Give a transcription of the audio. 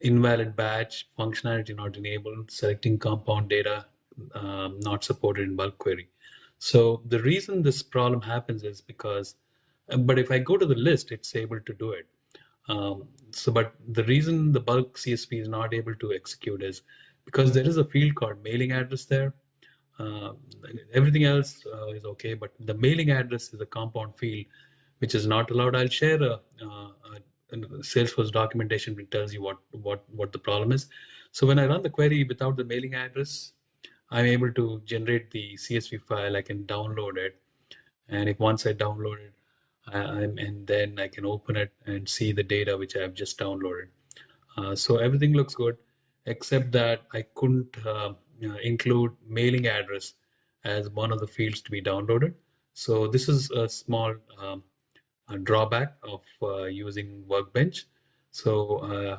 invalid batch, functionality not enabled, selecting compound data um, not supported in bulk query. So the reason this problem happens is because, but if I go to the list, it's able to do it. Um, so, but the reason the bulk CSV is not able to execute is because there is a field called mailing address there. Uh, everything else uh, is okay, but the mailing address is a compound field, which is not allowed. I'll share a, a, a Salesforce documentation tells you what what what the problem is. So when I run the query without the mailing address, I'm able to generate the CSV file. I can download it, and if once I download it, I'm, and then I can open it and see the data which I've just downloaded. Uh, so everything looks good, except that I couldn't uh, include mailing address as one of the fields to be downloaded. So this is a small um, drawback of uh, using Workbench. So uh,